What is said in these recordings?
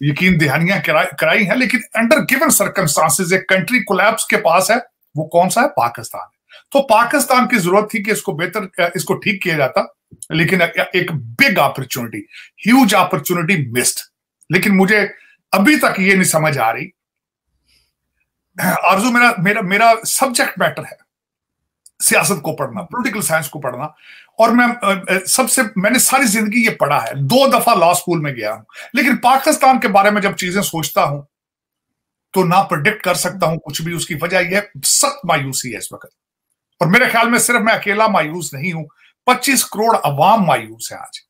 यकीन दहानियाँ कराई हैं, लेकिन अंडर गिवन सर्कमस्टांसिस एक कंट्री कोलैप्स के पास है, वो कौन सा है? पाकिस्तान तो पाकिस्तान की ज़रूरत थी कि इसको बेहतर इसको ठीक किया जाता, लेकिन एक big opportunity huge opportunity missed लेकिन मुझे अभी तक ये नहीं समझ आ रही। आरज़ू, मेरा मेरा मेरा सब्जेक्ट मैटर है। सियासत को पढ़ना पॉलिटिकल साइंस को पढ़ना। और मैं सबसे, मैंने सारी ज़िंदगी ये पढ़ा है। दो दफ़ा लॉ स्कूल में गया हूँ। लेकिन पाकिस्तान के बारे में जब चीज़ें सोचता हूँ तो ना प्रोडिक्ट कर सकता हूँ, कुछ भी उसकी वजह यह सख्त मायूसी है इस वक्त। और मेरे ख्याल में सिर्फ़ मैं अकेला मायूस नहीं हूँ, पच्चीस करोड़ अवाम मायूस है आज।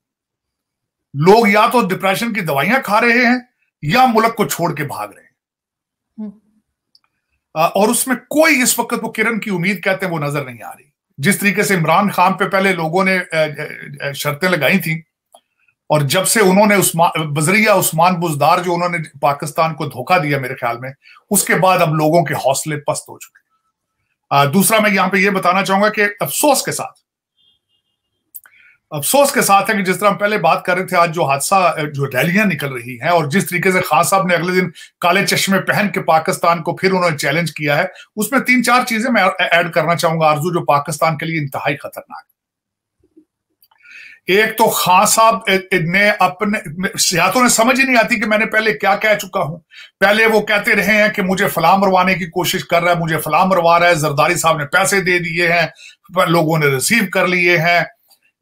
लोग या तो डिप्रेशन की दवाइयाँ खा रहे हैं, या मुल्क को छोड़ के भाग रहे हैं। और उसमें कोई इस वक्त वो किरण की उम्मीद कहते हैं वो नज़र नहीं आ रही। जिस तरीके से इमरान खान पे पहले लोगों ने शर्तें लगाई थी, और जब से उन्होंने उस्मान बजरिया उस्मान बुजदार जो उन्होंने पाकिस्तान को धोखा दिया मेरे ख्याल में, उसके बाद अब लोगों के हौसले पस्त हो चुके दूसरा मैं यहाँ पे ये बताना चाहूँगा कि अफसोस के साथ अफसोस के साथ है कि जिस तरह हम पहले बात कर रहे थे, आज जो हादसा जो रैलियाँ निकल रही हैं और जिस तरीके से खान साहब ने अगले दिन काले चश्मे पहन के पाकिस्तान को फिर उन्होंने चैलेंज किया है, उसमें तीन चार चीज़ें मैं ऐड करना चाहूँगा, आरज़ू, जो पाकिस्तान के लिए इंतहाई खतरनाक एक तो खान साहब ने अपने सियातों ने समझ ही नहीं आती कि मैंने पहले क्या कह चुका हूँ। पहले वो कहते रहे हैं कि मुझे फलां मरवाने की कोशिश कर रहा है, मुझे फलां मरवा रहा है, जरदारी साहब ने पैसे दे दिए हैं लोगों ने रिसीव कर लिए हैं।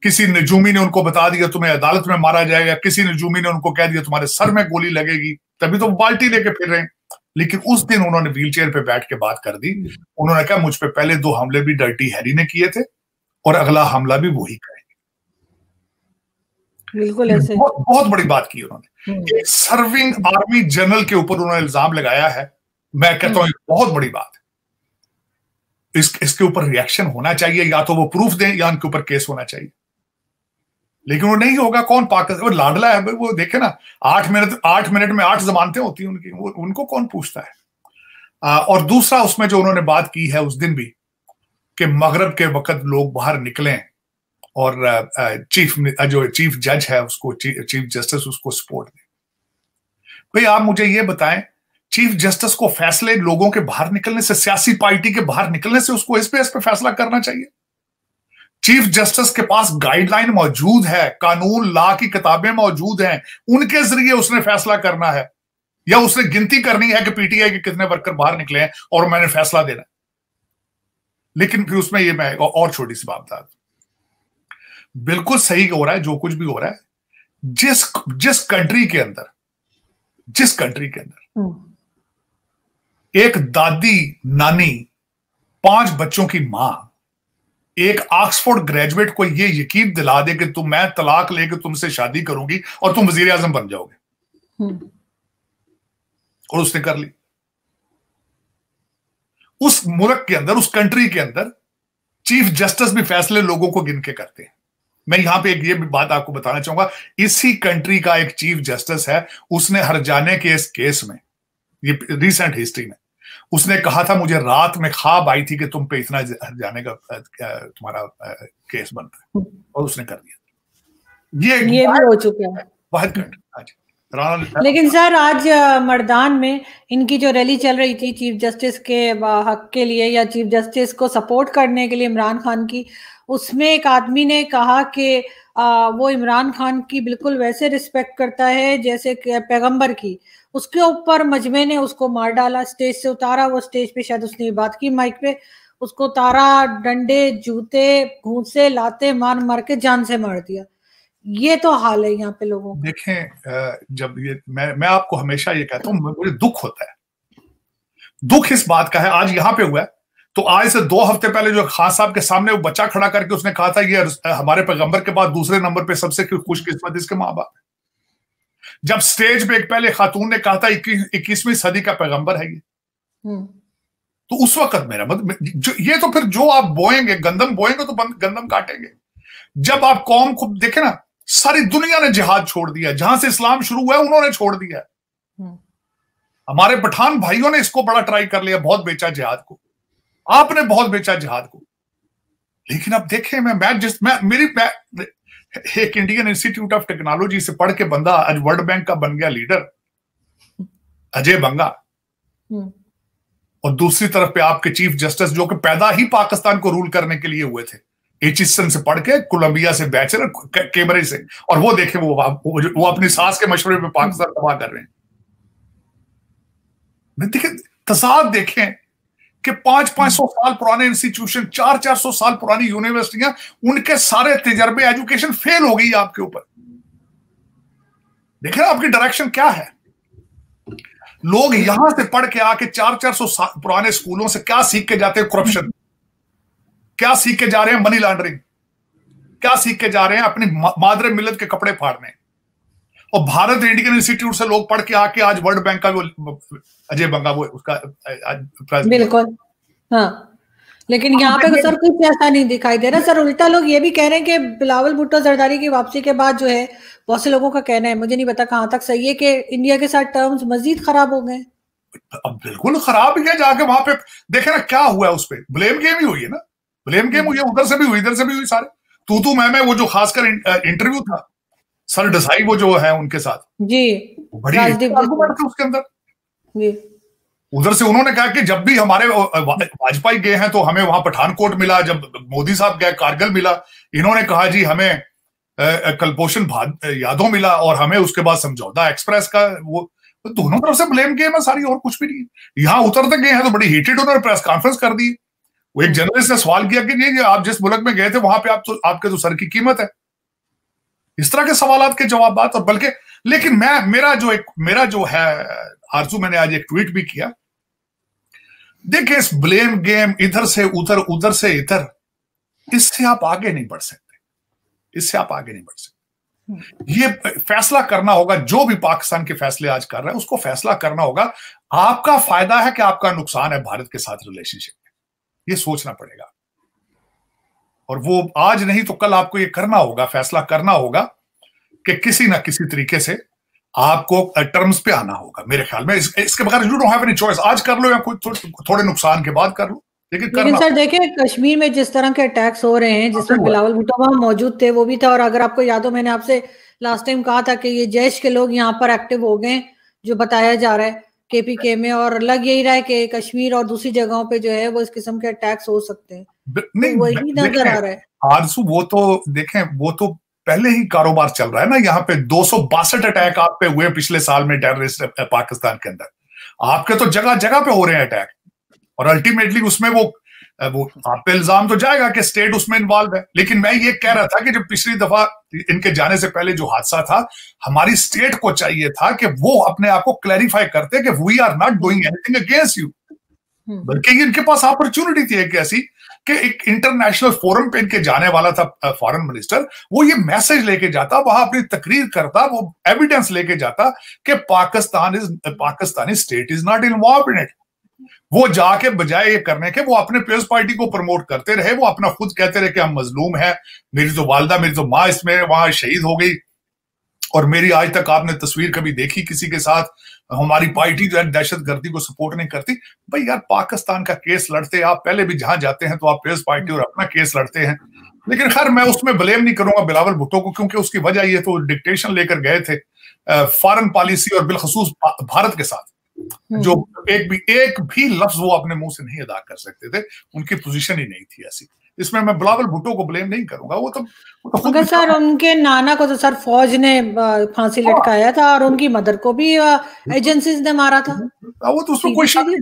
किसी नजूमी ने उनको बता दिया तुम्हें अदालत में मारा जाएगा किसी नजूमी ने उनको कह दिया तुम्हारे सर में गोली लगेगी तभी तो बाल्टी लेके फिर रहे लेकिन उस दिन उन्होंने व्हील चेयर पे बैठ के बात कर दी। उन्होंने कहा मुझ पे पहले दो हमले भी डर्टी हैरी ने किए थे और अगला हमला भी वही करेंगे बिल्कुल ऐसे बहुत, बहुत बड़ी बात की उन्होंने। हम्म। एक सर्विंग आर्मी जनरल के ऊपर उन्होंने इल्ज़ाम लगाया है। मैं कहता हूँ बहुत बड़ी बात है। इस, इसके ऊपर रिएक्शन होना चाहिए या तो वो प्रूफ दें या उनके ऊपर केस होना चाहिए। लेकिन वो नहीं होगा कौन पाकिस्तान लाडला है वो देखे ना आठ मिनट आठ मिनट में आठ जमानतें होती हैं उनकी वो उनको कौन पूछता है? आ, और दूसरा उसमें जो उन्होंने बात की है उस दिन भी कि मगरब के वक्त लोग बाहर निकलें और चीफ जो चीफ जज है उसको चीफ जस्टिस उसको सपोर्ट दे। भाई आप मुझे ये बताएँ चीफ जस्टिस को फैसले लोगों के बाहर निकलने से सियासी पार्टी के बाहर निकलने से उसको इस पे इस पे फैसला करना चाहिए? चीफ जस्टिस के पास गाइडलाइन मौजूद है कानून ला की किताबें मौजूद हैं उनके ज़रिए उसने फैसला करना है। या उसने गिनती करनी है कि पीटीआई के कितने वर्कर बाहर निकले हैं और मैंने फैसला देना लेकिन फिर उसमें ये मैं और छोटी सी बात बता बिल्कुल सही हो रहा है जो कुछ भी हो रहा है जिस जिस कंट्री के अंदर जिस कंट्री के अंदर हम्म। एक दादी नानी पाँच बच्चों की माँ एक ऑक्सफोर्ड ग्रेजुएट को ये यकीन दिला दे कि तुम मैं तलाक लेके तुमसे शादी करूँगी और तुम वज़ीर आज़म बन जाओगे। हम्म। और उसने कर ली। उस मुल्क के अंदर उस कंट्री के अंदर चीफ जस्टिस भी फैसले लोगों को गिन के करते हैं। मैं यहाँ पे एक ये बात आपको बताना चाहूँगा इसी कंट्री का एक चीफ जस्टिस है उसने हर जाने के इस केस में ये रिसेंट हिस्ट्री में उसने कहा था मुझे रात में खाब आई थी कि तुम पे इतना जाने का तुम्हारा केस बनता है। और उसने कर दिया। ये ये भी हो चुका है। लेकिन सर, आज मर्दान में इनकी जो रैली चल रही थी चीफ जस्टिस के हक के लिए या चीफ जस्टिस को सपोर्ट करने के लिए इमरान खान की, उसमें एक आदमी ने कहा कि वो इमरान खान की बिल्कुल वैसे रिस्पेक्ट करता है जैसे पैगंबर की। उसके ऊपर मजमे ने उसको मार डाला, स्टेज से उतारा, वो स्टेज पे शायद उसने बात की माइक पे, उसको उतारा डंडे, जूते, घूसे, लाते मार मार के जान से मार दिया। ये तो हाल है यहाँ पे लोगों देखें जब ये मैं मैं आपको हमेशा ये कहता हूँ मुझे दुख होता है। दुख इस बात का है आज यहाँ पे हुआ है तो आज से दो हफ़्ते पहले जो खान साहब के सामने वो बच्चा खड़ा करके उसने कहा था ये हमारे पैगंबर के बाद दूसरे नंबर पे सबसे खुशकिस्मत इसके माँ बाप जब स्टेज पे एक पहले खातून ने कहा था इक्कीसवीं सदी का पैगंबर है ये। हम्म। तो उस वक्त मेरा मतलब ये तो फिर जो आप बोएँगे गंदम बोएँगे तो गंदम काटेंगे। जब आप कौम को देखे ना सारी दुनिया ने जिहाद छोड़ दिया जहाँ से इस्लाम शुरू हुआ उन्होंने छोड़ दिया हम्म। हमारे पठान भाइयों ने इसको बड़ा ट्राई कर लिया बहुत बेचा जिहाद को। आपने बहुत बेचा जिहाद को। लेकिन अब देखें मैं मैं जिस मैं मेरी मैं, एक इंडियन इंस्टीट्यूट ऑफ़ टेक्नोलॉजी से पढ़ के बंदा आज वर्ल्ड बैंक का बन गया लीडर अजय बंगा। हम्म। और दूसरी तरफ़ पे आपके चीफ जस्टिस जो कि पैदा ही पाकिस्तान को रूल करने के लिए हुए थे। एचिसन से पढ़ के कोलंबिया से बैचलर कैमरे से और वो देखे वो वो अपनी सास के मशवरे में पाकिस्तान तबाह कर रहे हैं। देखिए तसाद देखें कि पाँच पाँच सौ साल पुराने इंस्टीट्यूशन चार चार सौ साल पुरानी यूनिवर्सिटियाँ उनके सारे तजर्बे एजुकेशन फेल हो गई आपके ऊपर। देखें आपकी डायरेक्शन क्या है? लोग यहाँ से पढ़ के आके चार चार सौ पुराने स्कूलों से क्या सीख के जाते हैं? करप्शन क्या सीख के जा रहे हैं मनी लॉन्ड्रिंग क्या सीख के जा रहे हैं अपनी मादरे मिलत के कपड़े फाड़ने? और भारत इंडियन इंस्टीट्यूट से लोग पढ़ के आके आज वर्ल्ड बैंक का वो अजय बंगा वो उसका बिल्कुल हाँ। लेकिन यहाँ पे सर कुछ ऐसा नहीं दिखाई दे रहा। सर उल्टा लोग ये भी कह रहे हैं कि बिलावल भुट्टो जरदारी की वापसी के बाद जो है बहुत से लोगों का कहना है मुझे नहीं पता कहाँ तक सही है कि इंडिया के साथ टर्म्स मजीद खराब हो गए। अब बिल्कुल खराब ही है जाके वहाँ पे देखे ना क्या हुआ है उस पर ब्लेम गेम ही हुई है ना। ब्लेम गेम हुई उधर से भी हुई इधर से भी हुई सारे। तू तू मैं मैं वो जो खासकर इंटरव्यू था सर डसाई वो जो है उनके साथ जी बड़ी उसके अंदर। जी। उधर से उन्होंने कहा कि जब भी हमारे वाजपेयी गए हैं तो हमें वहाँ पठानकोट मिला जब मोदी साहब गए कारगिल मिला इन्होंने कहा जी हमें कलपोषण यादों मिला और हमें उसके बाद समझौता एक्सप्रेस का वो तो दोनों तरफ़ से ब्लेम गेम है सारी और कुछ भी नहीं। यहाँ उतरते गए हैं तो बड़ी हीटेड उन्होंने प्रेस कॉन्फ्रेंस कर दी। वो एक जर्नलिस्ट ने सवाल किया कि नहीं आप जिस मुल्क में गए थे, वहाँ पे आप तो आपके तो सर की कीमत है। इस तरह के सवाल के जवाब और बल्कि, लेकिन मैं, मेरा जो एक, मेरा जो है, आरज़ू, मैंने आज एक ट्वीट भी किया। देखिए, इस ब्लेम गेम इधर से, उधर उधर से, इधर, इससे आप आगे नहीं बढ़ सकते। इससे आप आगे नहीं बढ़ सकते। ये फैसला करना होगा, जो भी पाकिस्तान के फैसले आज कर रहा है, उसको फैसला करना होगा। आपका फ़ायदा है कि आपका नुकसान है भारत के साथ रिलेशनशिप ये सोचना पड़ेगा। और वो आज नहीं तो कल आपको ये करना होगा फैसला करना होगा कि किसी ना किसी तरीके से आपको टर्म्स पे आना होगा मेरे ख्याल में। इस, इसके बगैर you don't have any choice आज कर लो या कोई थो, थोड़े नुकसान के बाद कर लो लेकिन लेकिन सर देखिए कश्मीर में जिस तरह के अटैक्स हो रहे हैं जिसमें बिलावल भुट्टो वहाँ मौजूद थे वो भी था। और अगर आपको याद हो मैंने आपसे लास्ट टाइम कहा था कि ये जैश के लोग यहाँ पर एक्टिव हो गए जो बताया जा रहा है। केपीके में और लग यही रहा है कि कश्मीर और दूसरी जगहों पे जो है वो इस किस्म के अटैक्स हो सकते हैं। नहीं तो वही नज़र आ रहा है। आरसू वो तो देखें वो तो पहले ही कारोबार चल रहा है ना यहाँ पे दो सौ बासठ अटैक आप पे हुए पिछले साल में टेररिस्ट पाकिस्तान के अंदर। आपके तो जगह जगह पे हो रहे हैं अटैक और अल्टीमेटली उसमें वो वो आप पे इल्ज़ाम तो जाएगा कि स्टेट उसमें इन्वॉल्व है। लेकिन मैं ये कह रहा था कि जब पिछली दफ़ा इनके जाने से पहले जो हादसा था हमारी स्टेट को चाहिए था कि वो अपने आप को क्लैरिफाई करते कि we are not doing anything against you बल्कि इनके पास अपॉर्चुनिटी थी एक ऐसी कि एक इंटरनेशनल फोरम पे इनके जाने वाला था फॉरेन मिनिस्टर वो ये मैसेज लेके जाता वहाँ अपनी तकरीर करता वो एविडेंस लेके जाता कि Pakistan is Pakistani state is not involve in it वो जाके बजाय ये करने के, वो अपने पीएस पार्टी को प्रमोट करते रहे, वो अपना खुद कहते रहे कि हम मजलूम है। मेरी जो वालदा, मेरी जो माँ इसमें वहाँ शहीद हो गई। और मेरी आज तक आपने तस्वीर कभी देखी किसी के साथ? हमारी पार्टी जो है दहशत गर्दी को सपोर्ट नहीं करती। भाई यार, पाकिस्तान का केस लड़ते आप, पहले भी जहाँ जाते हैं तो आप पीएस पार्टी और अपना केस लड़ते हैं। लेकिन खैर, मैं उसमें ब्लेम नहीं करूँगा बिलावल भुट्टो को, क्योंकि उसकी वजह ये तो डिक्टेशन लेकर गए थे फॉरन पॉलिसी और बिलखसूस भारत के साथ। जो एक भी एक भी लफ्ज वो अपने मुँह से नहीं अदा कर सकते थे उनकी पोजीशन ही नहीं थी ऐसी। इसमें मैं बिलावल भुट्टो को ब्लेम नहीं करूँगा वो तो, वो तो सर उनके नाना को तो सर फौज ने फांसी हाँ। लटकाया था और उनकी मदर को भी एजेंसीज ने मारा था। हाँ, वो तो उसमें कोई शक नहीं।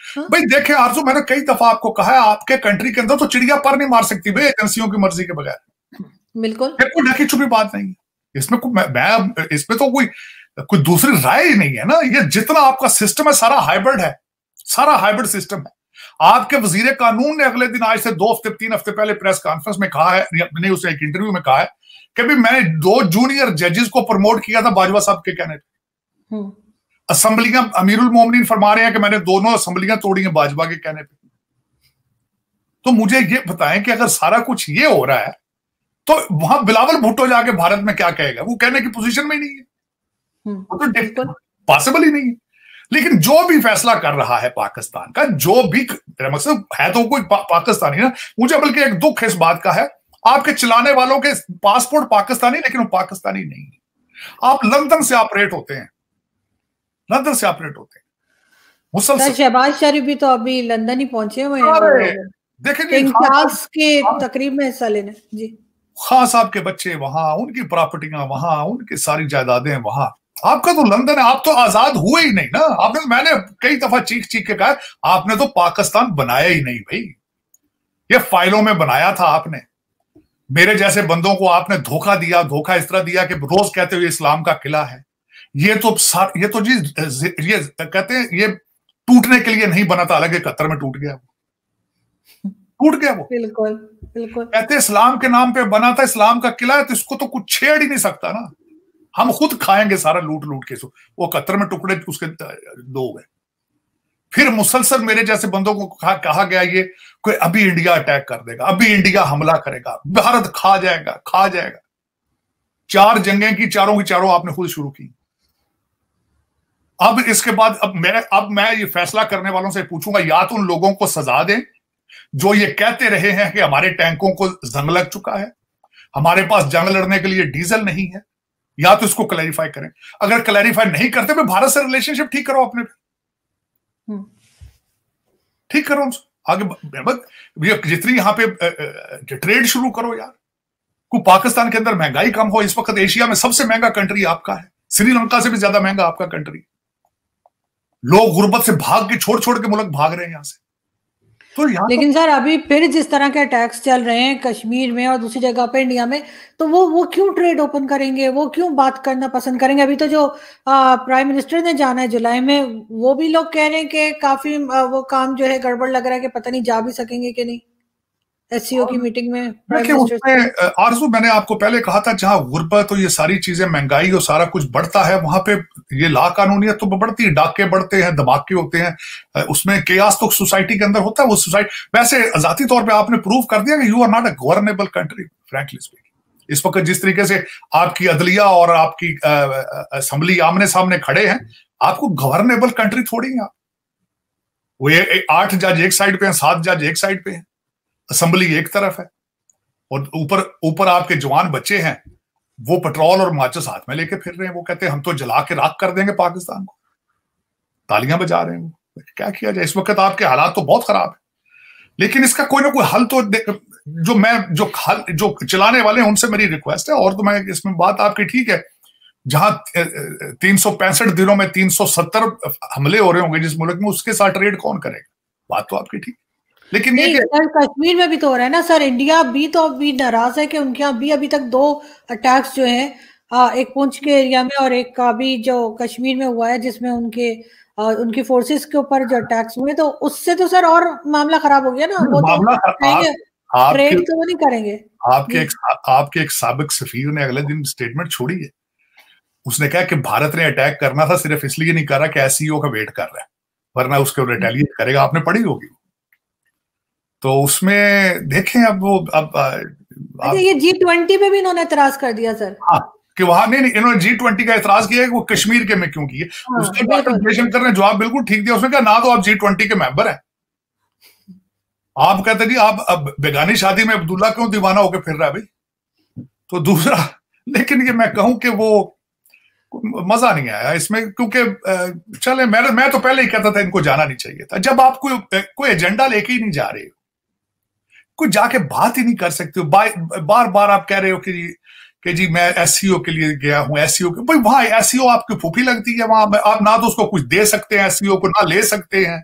हाँ। भाई देखे आरज़ू मैंने कई दफ़ा आपको कहा है आपके कंट्री के अंदर तो चिड़िया पर नहीं मार सकती भाई एजेंसियों की मर्ज़ी के बगैर। बिल्कुल। कोई ढकी छुपी बात नहीं इसमें मैं, मैं इसमें तो कोई कोई दूसरी राय ही नहीं है ना। ये जितना आपका सिस्टम है सारा हाइब्रिड है। सारा हाइब्रिड सिस्टम है। आपके वज़ीर कानून ने अगले दिन आज से दो हफ़्ते तीन हफ़्ते पहले प्रेस कॉन्फ्रेंस में कहा है नहीं उसने एक इंटरव्यू में कहा है कि भी मैंने दो जूनियर जजेस को प्रमोट किया था बाजवा साहब के कहने पे। हम्म। असम्बलियाँ अमीरुल मोमिन फरमा रहे हैं कि मैंने दोनों असम्बलियाँ तोड़ी हैं बाजवा के कहने पे। तो मुझे ये बताएँ कि अगर सारा कुछ ये हो रहा है तो वहाँ बिलावल भुट्टो जाके भारत में क्या कहेगा? वो कहने की पोजीशन में नहीं है। वो तो पॉसिबल ही नहीं है। लेकिन जो भी फैसला कर रहा है पाकिस्तान का जो भी मकसद है तो कोई पा, पाकिस्तानी ना मुझे बल्कि एक दुख है इस बात का है आपके चलाने वालों के पासपोर्ट पाकिस्तानी लेकिन वो पाकिस्तानी नहीं है। आप लंदन से ऑपरेट होते हैं। लंदन से ऑपरेट होते हैं। शहबाज शरीफ भी तो अभी लंदन ही पहुँचे हुए हैं। देखें के तकरीब में हिस्सा लेने। जी। खान साहब के बच्चे वहाँ उनकी प्रॉपर्टियाँ वहाँ उनकी सारी जायदादें वहाँ। आपका तो लंदन है आप तो आज़ाद हुए ही नहीं ना। आपने तो मैंने कई दफ़ा चीख चीख के कहा आपने तो पाकिस्तान बनाया ही नहीं भाई। ये फाइलों में बनाया था आपने। मेरे जैसे बंदों को आपने धोखा दिया धोखा इस तरह दिया कि रोज कहते हुए इस्लाम का किला है। ये तो ये तो जी ये कहते हैं ये टूटने के लिए नहीं बना था अलग कतर में टूट गया वो। टूट गया वो। बिल्कुल बिल्कुल। कहते इस्लाम के नाम पे बना था इस्लाम का किला है तो इसको तो कुछ छेड़ ही नहीं सकता ना। हम खुद खाएँगे सारा लूट लूट के सो वो कतर में टुकड़े उसके दो गए फिर मुसलसल मेरे जैसे बंदों को कहा, कहा गया ये कोई अभी इंडिया अटैक कर देगा अभी इंडिया हमला करेगा भारत खा जाएगा खा जाएगा। चार जंगें की चारों की चारों आपने खुद शुरू की। अब इसके बाद अब मैं अब मैं ये फैसला करने वालों से पूछूँगा या तो उन लोगों को सजा दें जो ये कहते रहे हैं कि हमारे टैंकों को जंग लग चुका है हमारे पास जंग लड़ने के लिए डीजल नहीं है या तो इसको क्लैरिफाई करें। अगर क्लैरिफाई नहीं करते तो भारत से रिलेशनशिप ठीक करो अपने हम्म। ठीक करो आगे जितनी यहाँ पे ट्रेड शुरू करो यार। को पाकिस्तान के अंदर महँगाई कम हो इस वक्त एशिया में सबसे महँगा कंट्री आपका है। श्रीलंका से भी ज़्यादा महँगा आपका कंट्री लोग गुर्बत से भाग के छोड़ छोड़ के मुल्क भाग रहे हैं यहाँ से। तो लेकिन तो... सर अभी फिर जिस तरह के अटैक्स चल रहे हैं कश्मीर में और दूसरी जगह पे इंडिया में तो वो वो क्यों ट्रेड ओपन करेंगे? वो क्यों बात करना पसंद करेंगे? अभी तो जो प्राइम मिनिस्टर ने जाना है जुलाई में वो भी लोग कह रहे हैं कि काफ़ी आ, वो काम जो है गड़बड़ लग रहा है कि पता नहीं जा भी सकेंगे कि नहीं। एससीओ की मीटिंग में उसमें आरज़ू मैंने आपको पहले कहा था जहाँ गुर्बत और ये सारी चीज़ें महँगाई और सारा कुछ बढ़ता है वहाँ पे ये ला कानूनियत तो बढ़ती है डाके बढ़ते हैं धमाके होते हैं। उसमें केयास तो सोसाइटी के अंदर होता है वो सोसाइटी वैसे जाती तौर पे आपने प्रूव कर दिया कि you are not a governable country frankly speaking इस वक्त जिस तरीके से आपकी अदलिया और आपकी असम्बली आमने सामने खड़े हैं आपको गवर्नेबल कंट्री थोड़ी है आप। वो ये आठ जज एक साइड पे हैं सात जज एक साइड पे हैं। असम्बली एक तरफ़ है और ऊपर ऊपर आपके जवान बच्चे हैं, वो पेट्रोल और माचिस हाथ में लेके फिर रहे हैं। वो कहते हैं, हम तो जला के राख कर देंगे पाकिस्तान को। तालियाँ बजा रहे हैं वो। क्या किया जाए? इस वक्त आपके हालात तो बहुत खराब है। लेकिन इसका कोई ना कोई हल तो जो मैं, जो हल जो चलाने वाले हैं, उनसे मेरी रिक्वेस्ट है। और तो मैं, इसमें बात आपकी ठीक है। जहाँ तीन सौ पैंसठ दिनों में तीन सौ सत्तर हमले हो रहे होंगे जिस मुल्क में, उसके साथ ट्रेड कौन करेगा? बात तो आपकी ठीक लेकिन नहीं सर कश्मीर में भी तो हो रहा है ना सर इंडिया भी तो अभी नाराज़ है कि उनके यहाँ भी अभी तक दो अटैक्स जो है एक पुंछ के एरिया में और एक का भी जो कश्मीर में हुआ है जिसमें उनके उनकी फोर्सेस के ऊपर जो अटैक्स हुए तो उससे तो सर और मामला खराब हो गया ना वो तो ट्रेड तो वो नहीं करेंगे। आपके एक आपके एक सबक सफीर ने अगले दिन स्टेटमेंट छोड़ी है। उसने कहा कि भारत ने अटैक करना था सिर्फ़ इसलिए नहीं करा कि एसईओ का वेट कर रहा है वरना उसके रिटेलिएट करेगा। आपने पढ़ी होगी तो उसमें देखें अब वो अब अच्छा, आप, ये जी ट्वेंटी पे भी इन्होंने एतराज़ कर दिया सर। हाँ कि वहाँ नहीं नहीं इन्होंने जी ट्वेंटी का एतराज़ किया है वो कश्मीर के में क्यों किए। हाँ, उसके बाद जयशंकर ने जवाब बिल्कुल ठीक दिया उसने कहा ना तो आप जी ट्वेंटी के मेंबर हैं। आप कहते जी आप अब बेगानी शादी में अब्दुल्ला क्यों दीवाना होकर फिर रहा है भाई? तो दूसरा लेकिन ये मैं कहूँ कि वो मज़ा नहीं आया इसमें क्योंकि चले मैं मैं तो पहले ही कहता था इनको जाना नहीं चाहिए था। जब आप कोई कोई एजेंडा लेके ही नहीं जा रहे कोई जाके बात ही नहीं कर सकते हो। बार बार आप कह रहे हो कि कि जी, मैं एस e के लिए गया हूँ एस e के भाई वहाँ एस e आपकी फूफी लगती है वहाँ आप ना तो उसको कुछ दे सकते हैं एस को ना ले सकते हैं।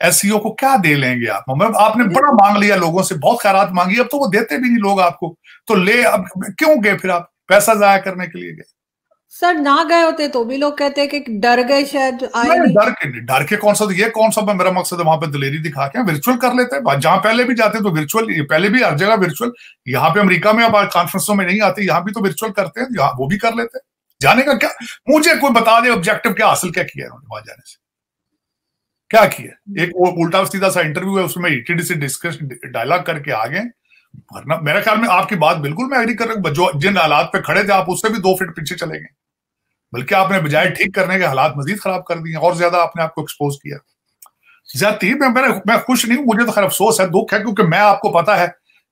एस को क्या दे लेंगे आप? मतलब आपने बड़ा मांग लिया लोगों से, बहुत खैरात मांगी, अब तो वो देते भी नहीं लोग आपको। तो ले, अब क्यों गए फिर आप? पैसा जाया करने के लिए गए। सर ना गए होते तो भी लोग कहते हैं कि डर गए शायद आए नहीं डर के डर के कौन सा ये कौन सा मेरा मकसद है वहाँ पे दलेरी दिखा के वर्चुअल कर लेते हैं। जहाँ पहले भी जाते तो वर्चुअल पहले भी हर जगह वर्चुअल यहाँ पे अमेरिका में अब कॉन्फ्रेंसों में नहीं आते यहाँ भी तो वर्चुअल करते हैं यहाँ वो भी कर लेते हैं। जाने का क्या मुझे कोई बता दे ऑब्जेक्टिव क्या हासिल क्या किया उन्होंने वहाँ जाने से? क्या किया एक वो उल्टा सीधा सा इंटरव्यू है उसमें ईटीडी से डिस्कस डायलॉग करके आ गए। वरना मेरे ख्याल में आपकी बात बिल्कुल मैं एग्री कर रहा हूँ। जो जिन हालात पे खड़े थे आप उससे भी दो फीट पीछे चले गए। बल्कि आपने बजाय ठीक करने के हालात मजीद खराब कर दिए और ज़्यादा आपने आपको एक्सपोज किया। ज़्यादा मैं मैंने मैं खुश नहीं हूँ मुझे तो खैर अफसोस है दुख है क्योंकि मैं आपको पता है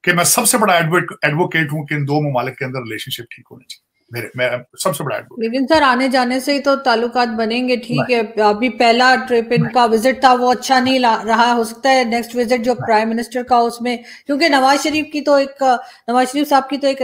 कि मैं सबसे बड़ा एडवोकेट हूँ कि इन दो ममालिक के अंदर रिलेशनशिप ठीक होनी चाहिए। मेरे मैं सबसे बड़ा लेकिन सर आने जाने से ही तो ताल्लुकात बनेंगे ठीक है। अभी पहला ट्रिप इनका विज़िट था वो अच्छा नहीं रहा हो सकता है नेक्स्ट विज़िट जो प्राइम मिनिस्टर का उसमें क्योंकि नवाज़ शरीफ की तो एक नवाज़ शरीफ साहब की तो एक